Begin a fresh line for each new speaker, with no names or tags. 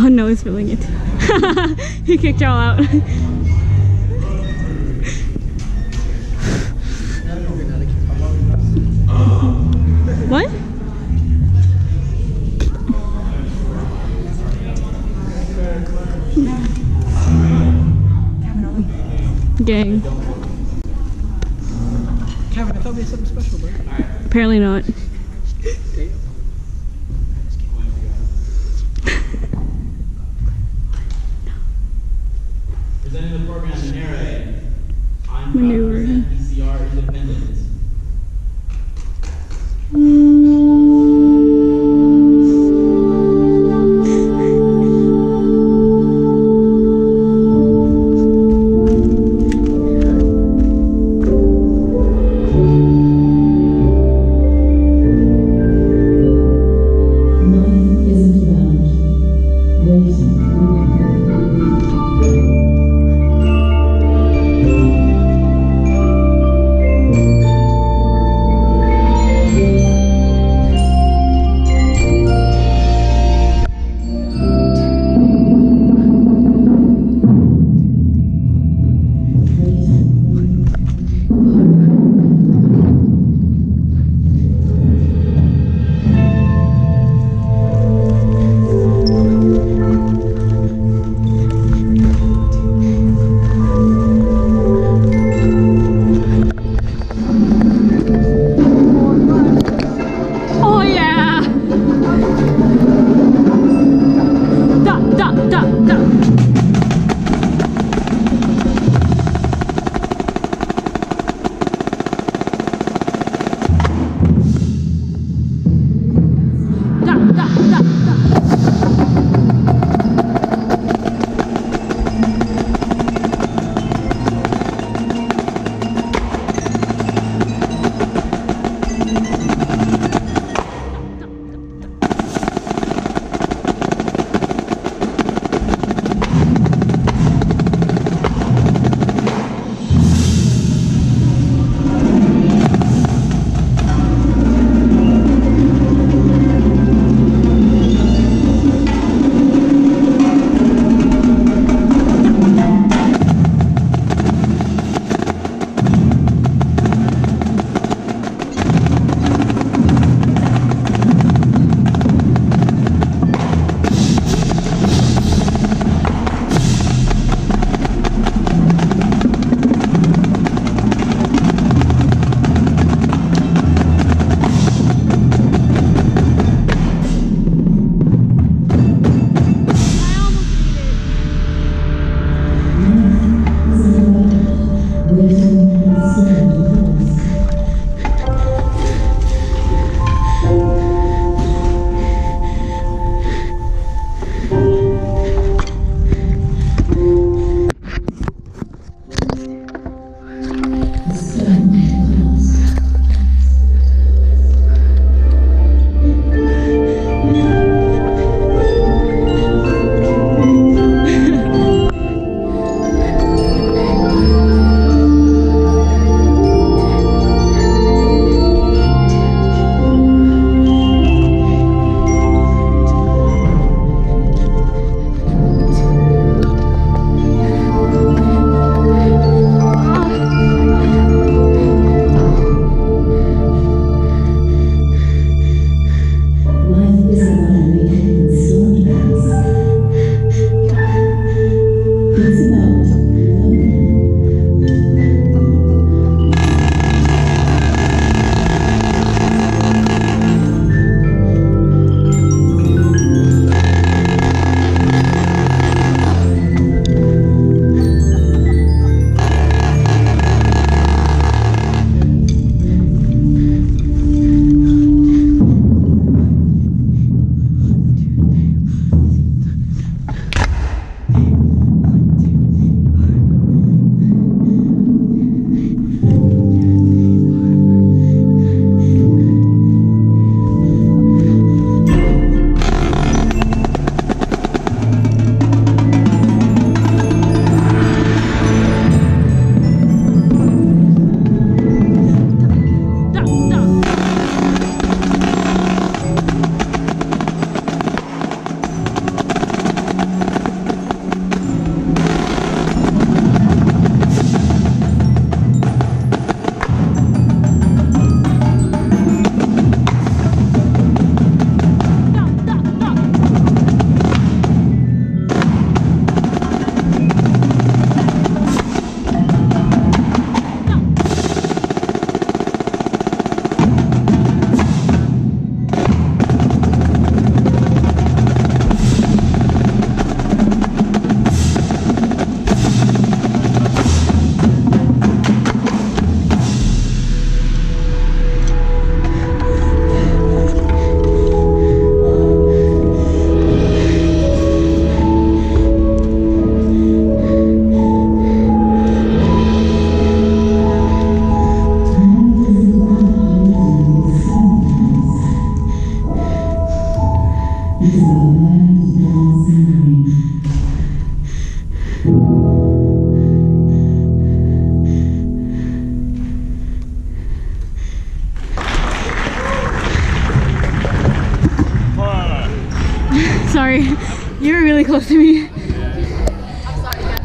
Oh, know he's filming it. he kicked y'all out. what? Gang.
Kevin, I thought we had something special, bro.
Apparently not.
Presenting the program narrative. I'm proud to present PCR Independence.
Life
hmm. Listen up. Really close to me.